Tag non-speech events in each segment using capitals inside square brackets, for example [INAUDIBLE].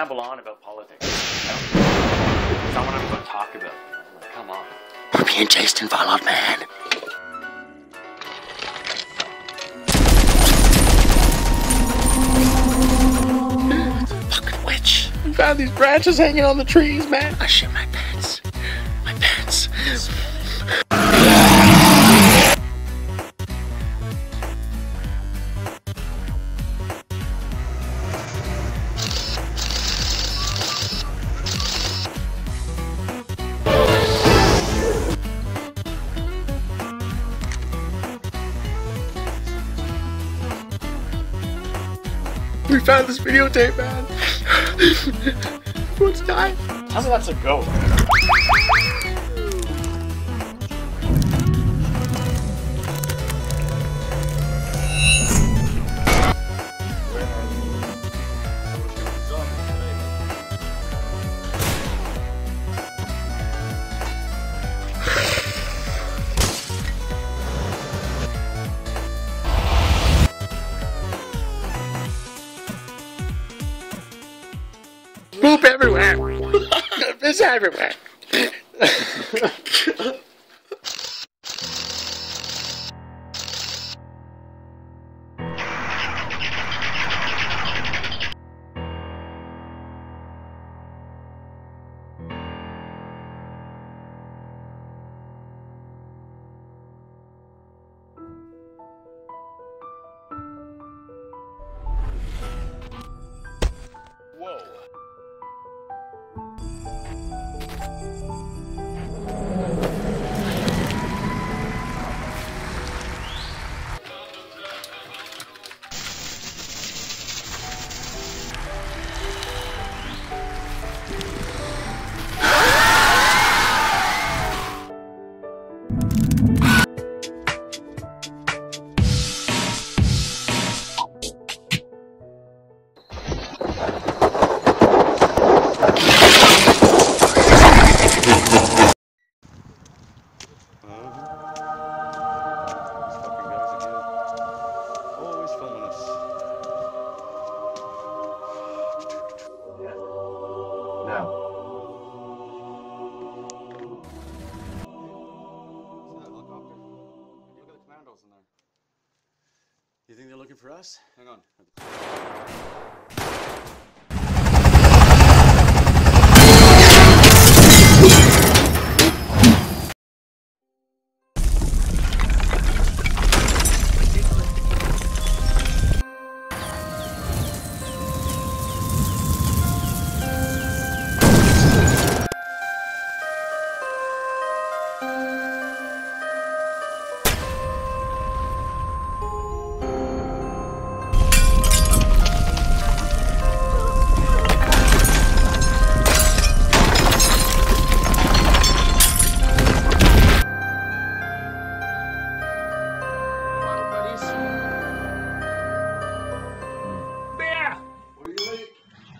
don't ramble on about politics. It's not what I'm going to talk about. Like, come on. We're being chased and followed, man. Fucking witch. We found these branches hanging on the trees, man. I shit my pants. We found this videotape, man. Everyone's dying. Tell me that's a goat. Piss everywhere. [LAUGHS] Looking for us? Hang on.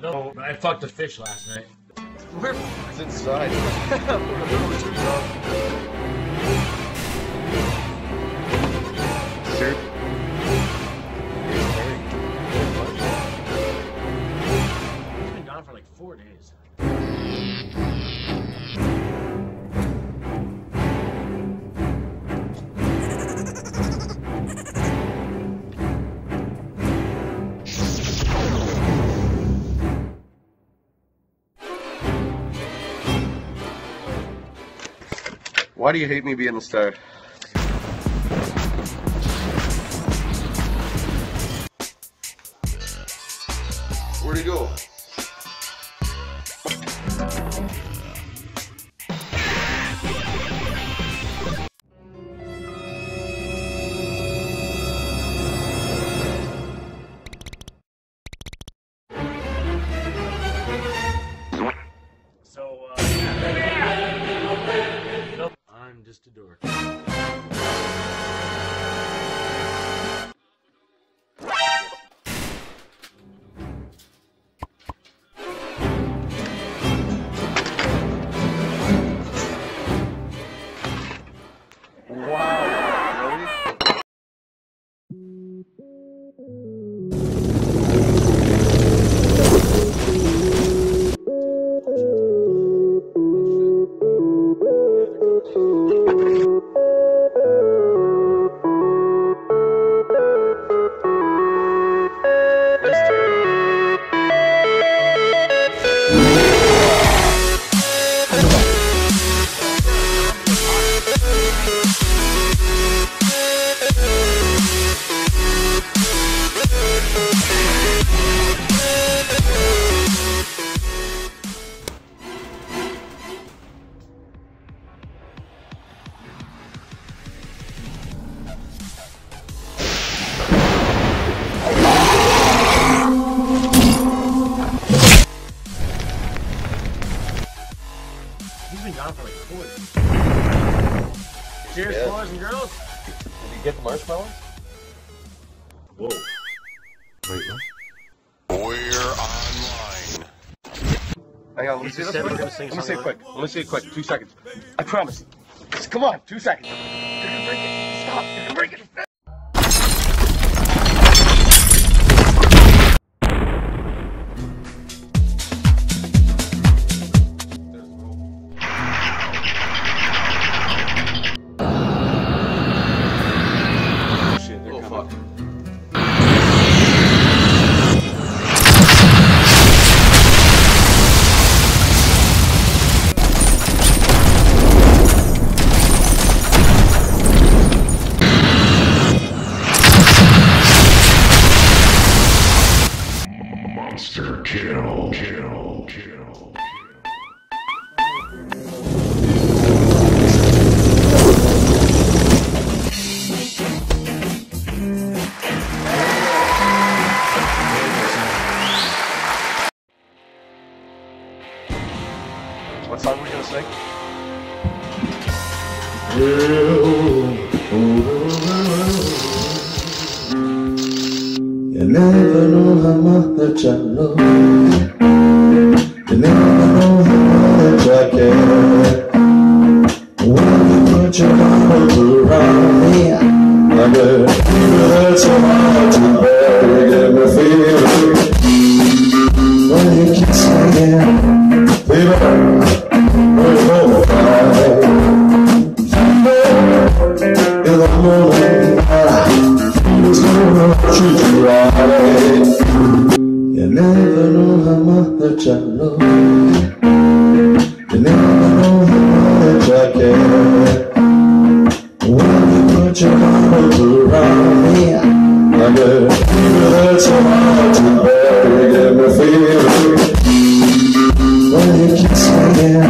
No, I fucked a fish last night. Where? It's inside. Sure. It's been gone for like four days. Why do you hate me being the star? Where'd he go? He's been gone for like four years. Cheers, Yeah. boys and girls. Did you get the marshmallows? Whoa. Wait, We're online. Hang on, let me see this quick. Let me see it quick. Let me see it quick. Two seconds. I promise. Come on, two seconds. Sing? You never know how much I love. You much When you put your arms around me, I bet baby that's so hard to get when you kiss me, yeah,